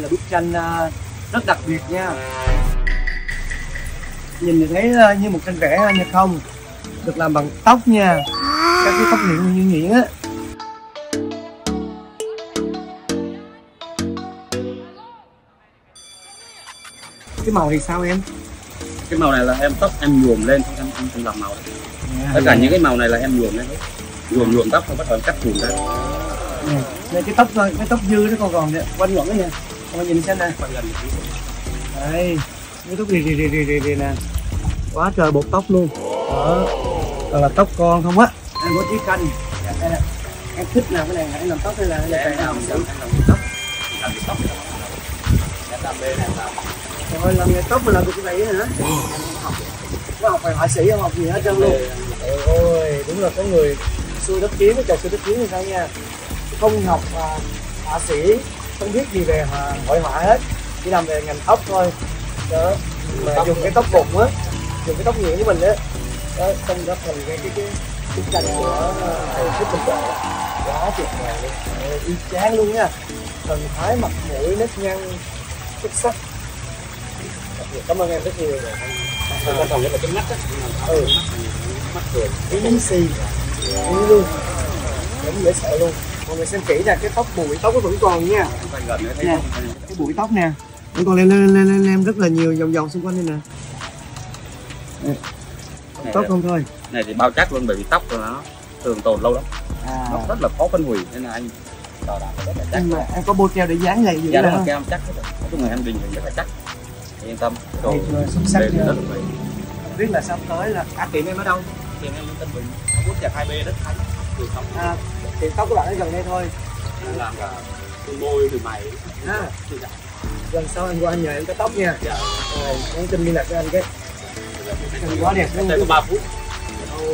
đây là bức tranh à, rất đặc biệt nha. Nhìn thì thấy à, như một tranh vẽ nha không? Được làm bằng tóc nha. Các cái tóc nhuyễn nhuyễn nhuyễn á. Cái màu thì sao em? Cái màu này là em tóc em nhuộm lên em em, em làm màu. Đấy. tất cả những cái màu này là em nhuộm lên. Hết nhuộm nhuộm tóc xong bắt đầu em cắt nhuộm ra. Nè, đây cái tóc cái tóc dư nó còn còn nè quanh quẩn đó nha con nhìn xem nè đây. Cái tóc rì rì rì rì rì rì nè. Quá trời bột tóc luôn. Đó. Toàn là tóc con không á. Em có chiếc canh Dạ, em thích làm cái này? Em làm tóc hay là là em làm em làm tóc. Làm cái tóc. Em đam mê này làm. Rồi làm nghề tóc mà làm được cái này hả? Có học phải họa sĩ không học gì hết trơn luôn. Ôi đúng là có người xuôi đất kiếm với trời xuôi đất kiếm thì sao nha. Không học à, họa sĩ không biết gì về hội họa hết. Chỉ làm về ngành tóc thôi. Đó. Mà dùng cái tóc bụng á. Dùng cái tóc nhuyễn của mình á. Đó xong đó thành cái cái cái bức tranh của thầy thích bình tuệ. Quá tuyệt vời luôn. Y chang luôn nha. Thần thái mặt mũi nếp nhăn xuất sắc. Cảm ơn em rất nhiều. Rồi cái quan trọng nhất là cái mắt á. Ừ. Mắt cười cái bánh xì. Luôn. Đúng dễ sợ luôn Mọi người xem kỹ nè, cái tóc bụi tóc nó vẫn còn nha. Nè. Cái bụi tóc nè. Vẫn còn lên lên lên lên lên rất là nhiều vòng vòng xung quanh đây nè. Này, Tóc không thôi. này thì bao chắc luôn bởi vì tóc của nó thường tồn lâu lắm. À, nó rất là khó phân hủy nên là anh bảo đảm rất là chắc. Nhưng mà em có bôi keo để dán lại giữ dạ đúng rồi em chắc hết rồi nói chung là em đình hình rất là chắc. Yên tâm Hay chưa, xuất sắc chưa? rất là biết là sắp tới là à, tiệm em ở đâu? tiền em lên Tân Bình bút chặt hai b từ xong À, tiệm tóc của bạn ở gần đây thôi. Làm cả từ môi từ mày. À, Lần sau anh qua nhờ em cắt tóc nha. Dạ. Rồi, nhắn tin liên lạc với anh cái. Anh quá đẹp đây có ba phút. Ồ,